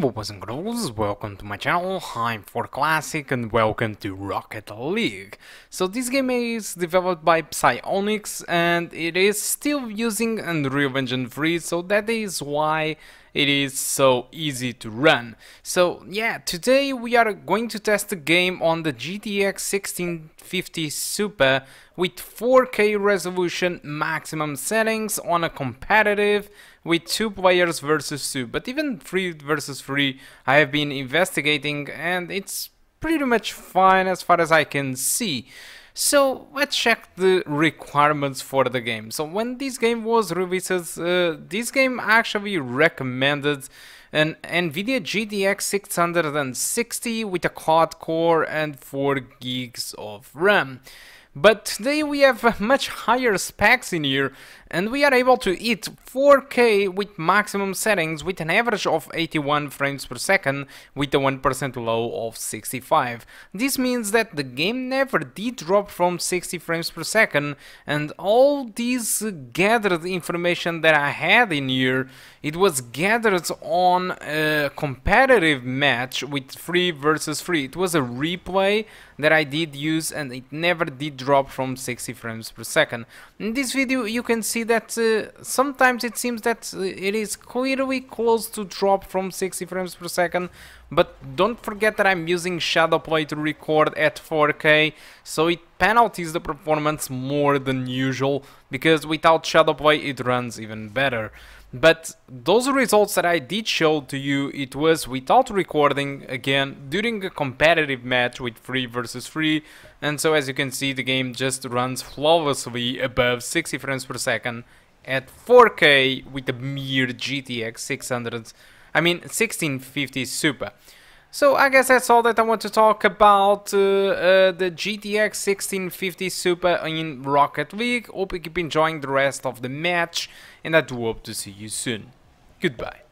Boys and girls, welcome to my channel, I'm For Classic and welcome to Rocket League. So this game is developed by Psyonix and it is still using Unreal Engine 3 so that is why it is so easy to run. So yeah, today we are going to test the game on the GTX 1650 Super with 4K resolution maximum settings on a competitive with two players versus two. But even three versus three I have been investigating and it's pretty much fine as far as I can see. So let's check the requirements for the game. So when this game was released, uh, this game actually recommended an NVIDIA GTX 660 with a quad core and 4 gigs of RAM. But today we have much higher specs in here and we are able to hit 4K with maximum settings with an average of 81 frames per second with a 1% low of 65. This means that the game never did drop from 60 frames per second and all this gathered information that I had in here it was gathered on a competitive match with 3 versus 3. It was a replay that I did use and it never did drop from 60 frames per second. In this video you can see that uh, sometimes it seems that uh, it is clearly close to drop from 60 frames per second but don't forget that I'm using Shadowplay to record at 4K so it penalties the performance more than usual because without Shadowplay it runs even better. But those results that I did show to you, it was without recording, again, during a competitive match with 3 versus 3, and so as you can see the game just runs flawlessly above 60 frames per second at 4K with a mere GTX 600, I mean 1650 Super. So I guess that's all that I want to talk about uh, uh, the GTX 1650 Super in Rocket League. Hope you keep enjoying the rest of the match and I do hope to see you soon. Goodbye.